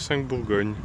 5 Bourgogne.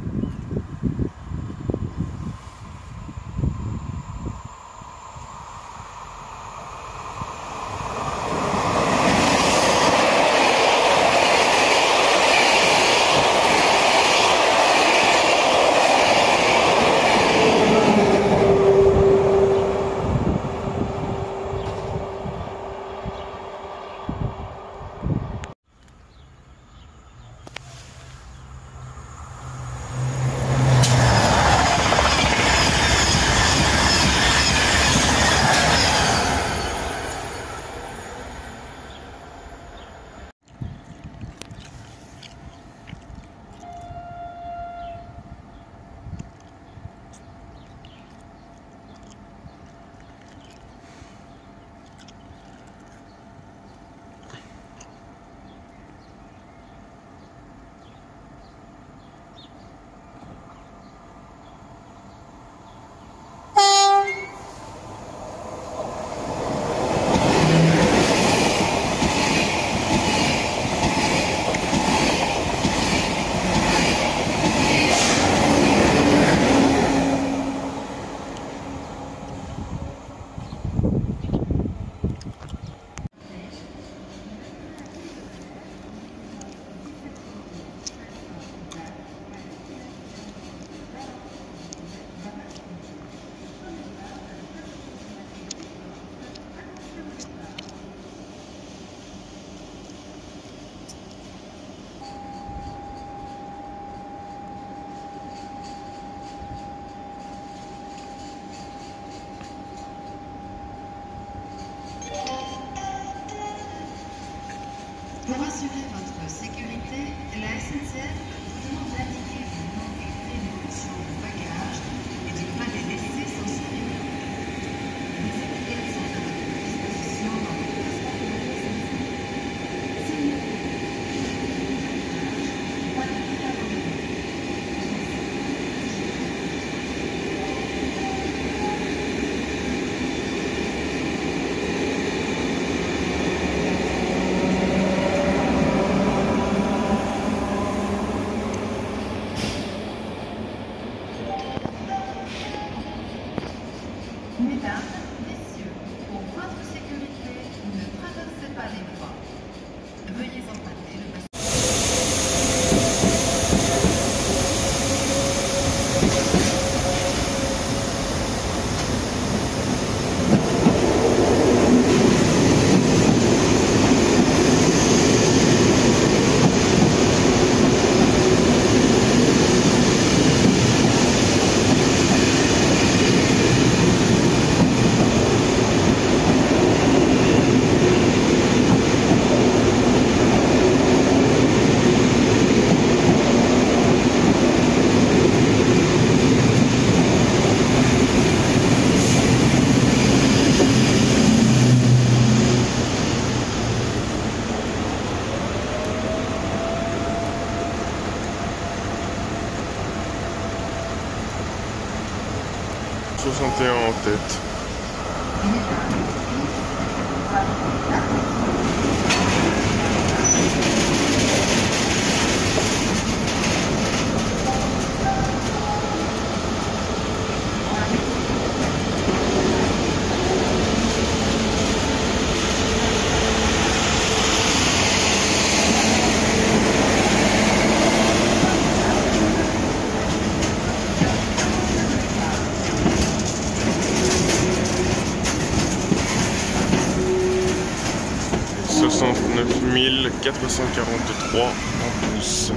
443 en plus.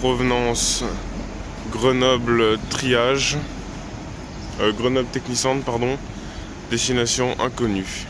Provenance Grenoble Triage, euh, Grenoble Technicentre, pardon, destination inconnue.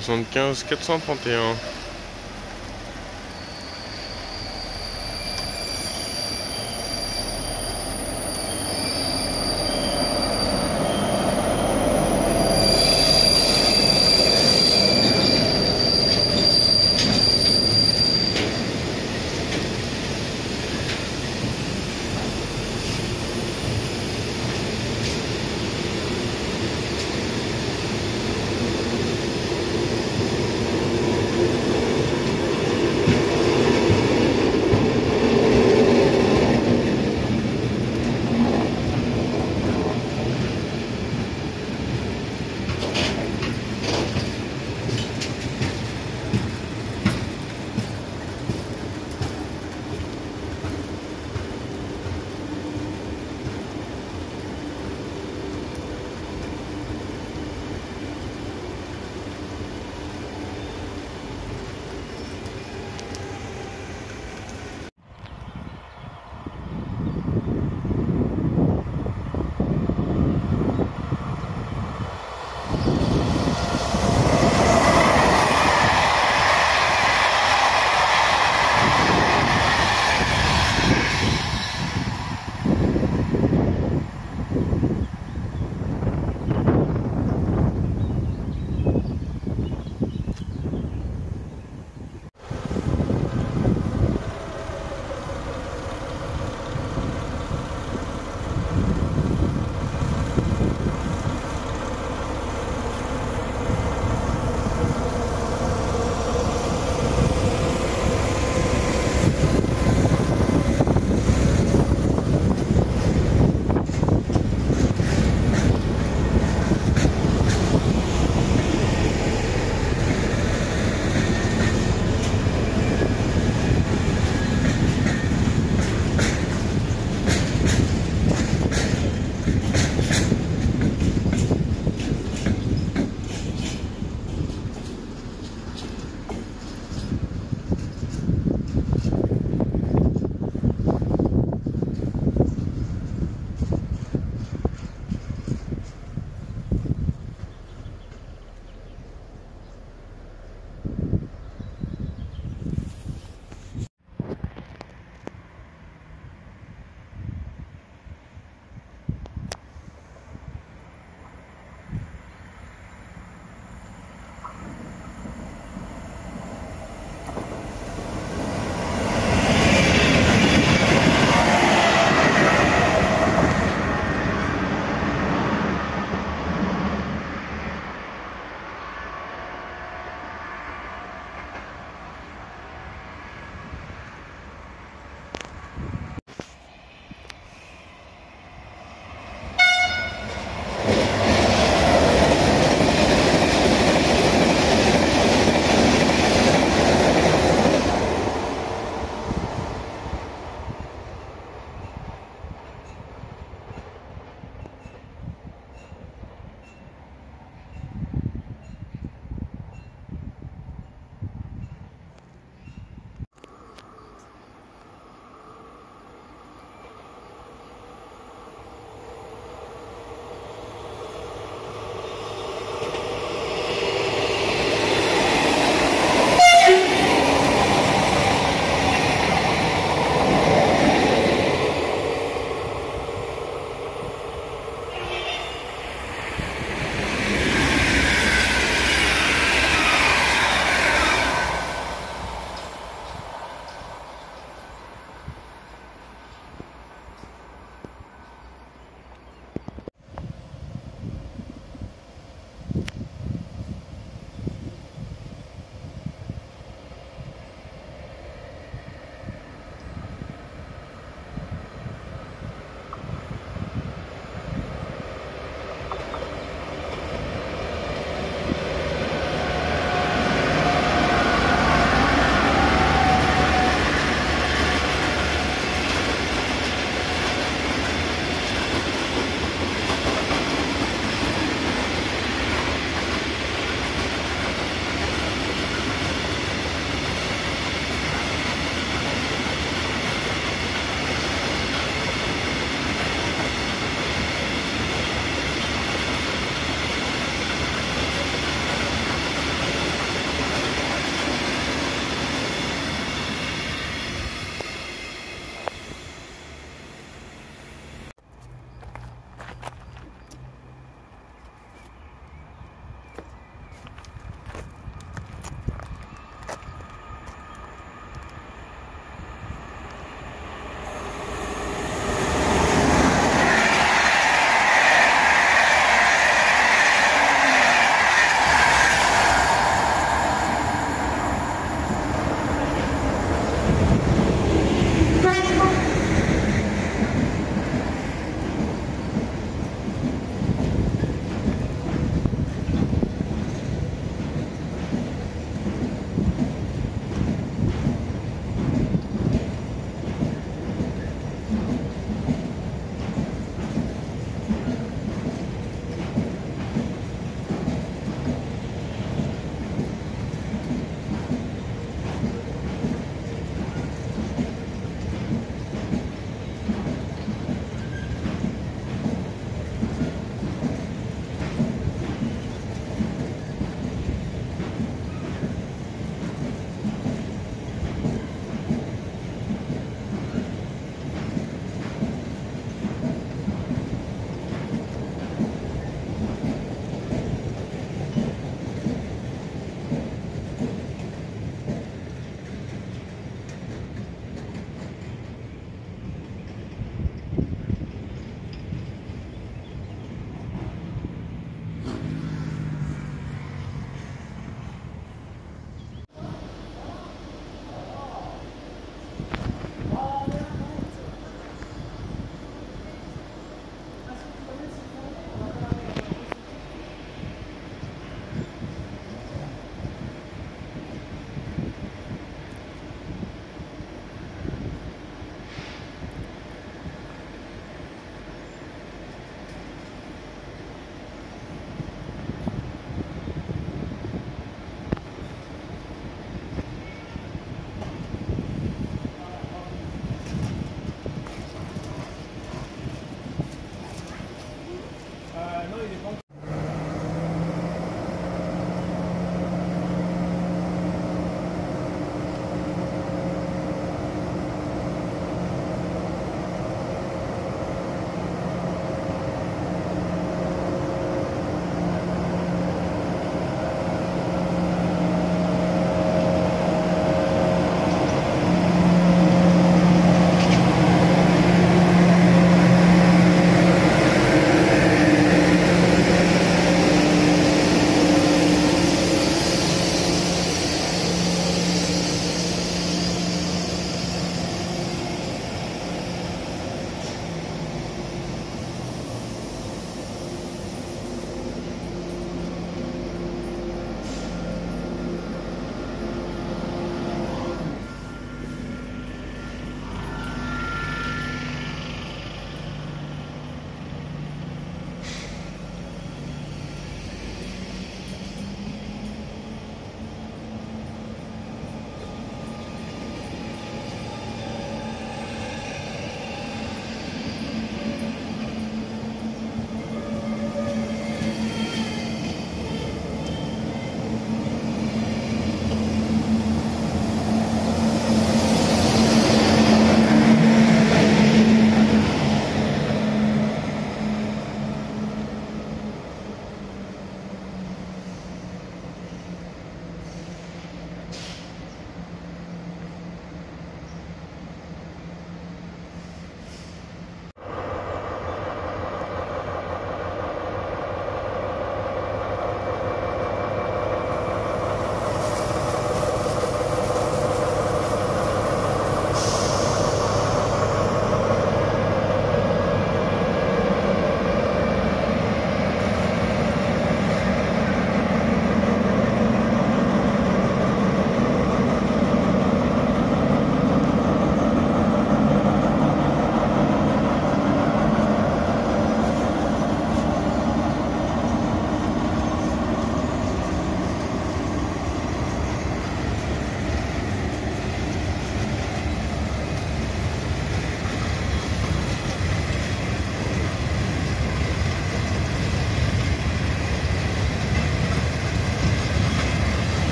75 431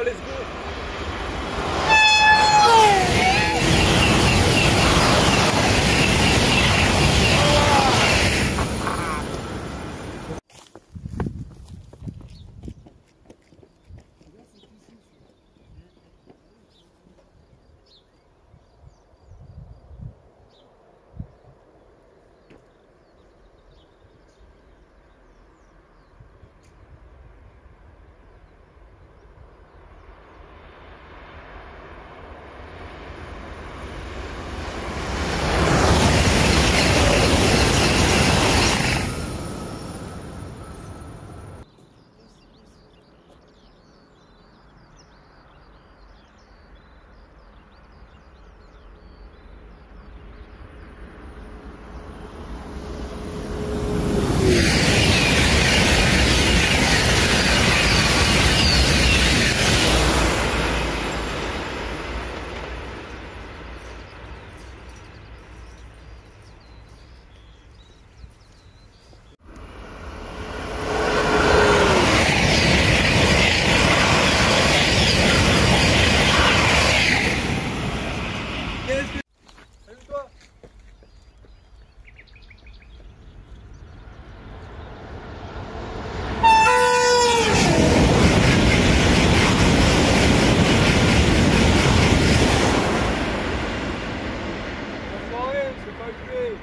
all is good. Et.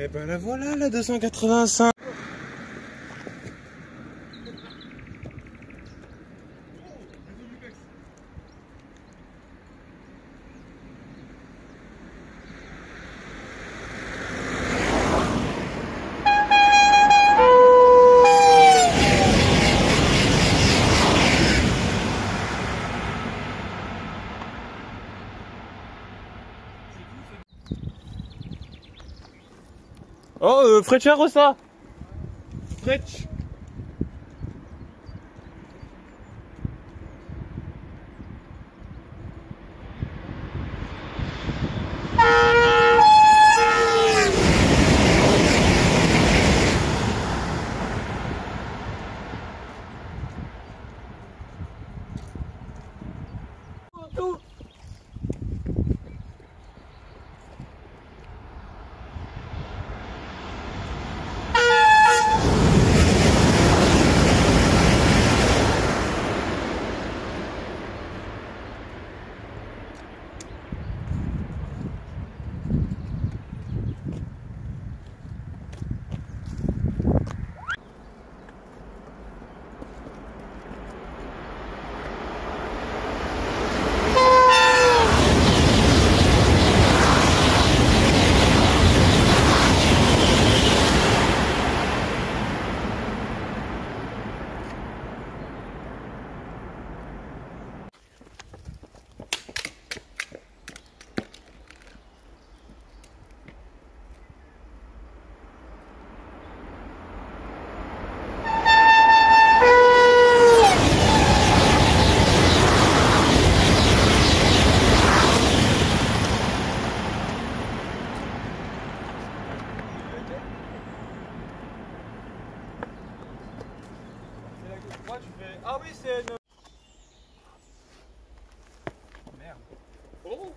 Et ben la voilà la 285 Oh, euh, Freccia Rossa Fretch Oh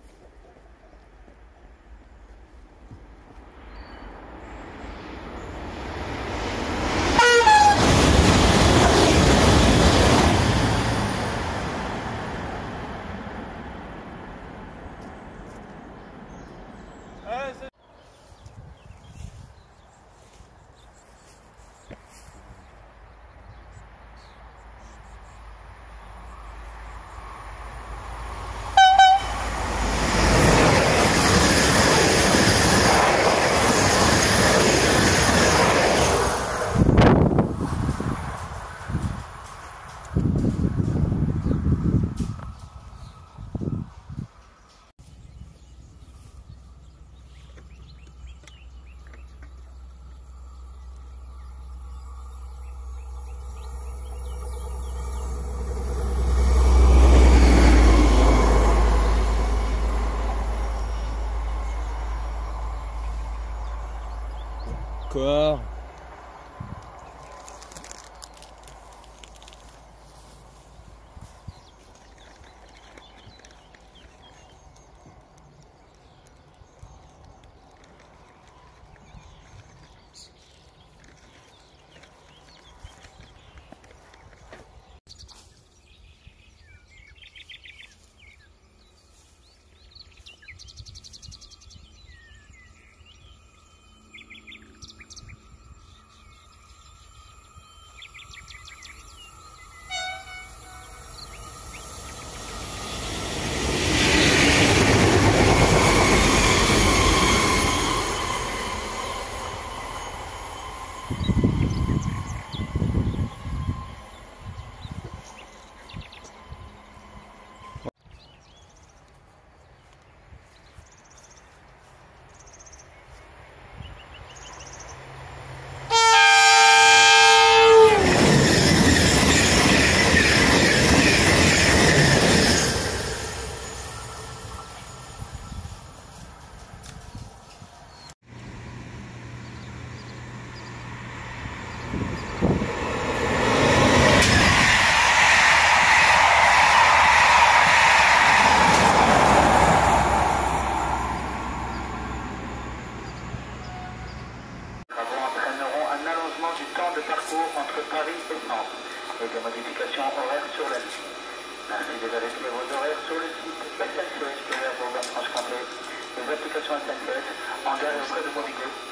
of the body group.